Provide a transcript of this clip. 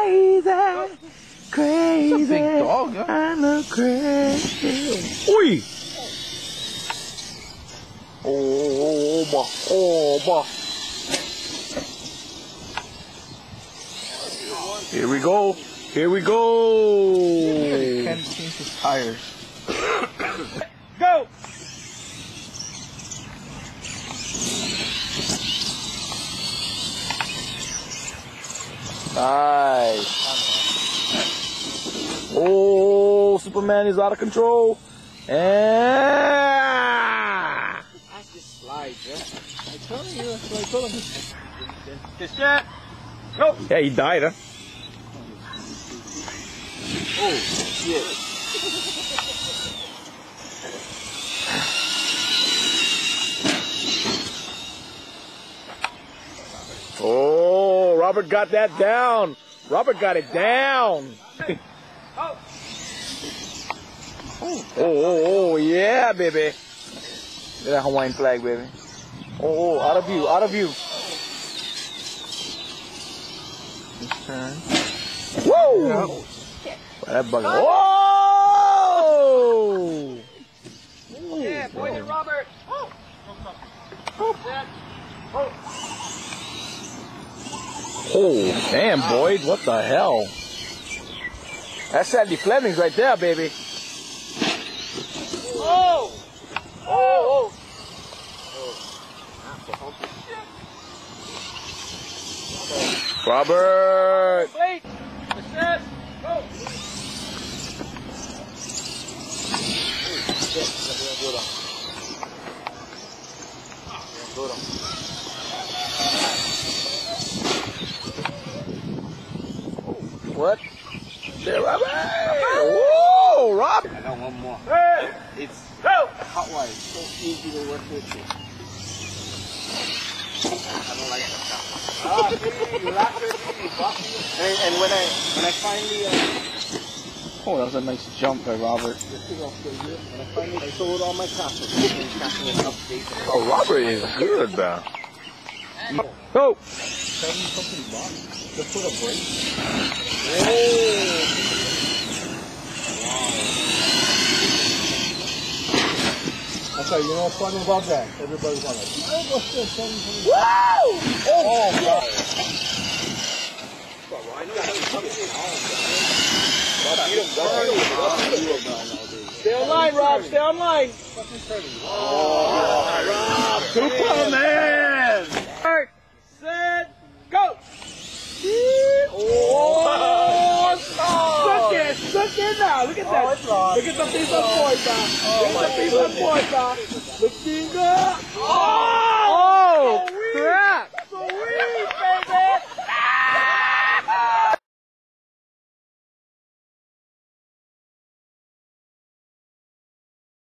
crazy, crazy. A big dog, huh? I look crazy. Oi! Oh, ba, oh, ba. Here we go. Here we go. Ken changed his tires. Go! Nice. Oh, Superman is out of control. And That's just slide, yeah. I told you, that's what I told him. Just that. Go. Yeah, he died, huh? Oh, shit. Oh, Robert got that down. Robert got it down. oh, oh, oh, yeah, baby. Look at that Hawaiian flag, baby. Oh, oh, out of view, out of view. His turn. Woo! Well, that bugger. Oh! Whoa! Yeah, point it, Robert. Oh, oh. oh. Damn, Boyd, what the hell? That's Sandy Fleming's right there, baby. Oh! Oh! Robert! Wait! Go! What? There, Robert! Whoa, Rob! I got one more. Hey! It's Go! hot wire. It's so easy to work with it. I don't like stuff. Ah, see, you laugh at me, Buffy. And, and when I when I finally uh, Oh, that was a nice jump by Robert. this thing off the year, when I finally sold all my castles, and castle was updated. Oh, Robert is good, man. Go! Seventy something bucks. Put a brake. Oh. That's right, you know what's funny about that? Everybody's on like, oh, what's this? Seventy something. Woo! Oh, God. Stay online, Rob. Stay online. Superman! Start. Set. Go! Oh! Look it! Look it now! Look at that! Look at the piece of boy, now! Look at the piece of now! Looking good! Oh!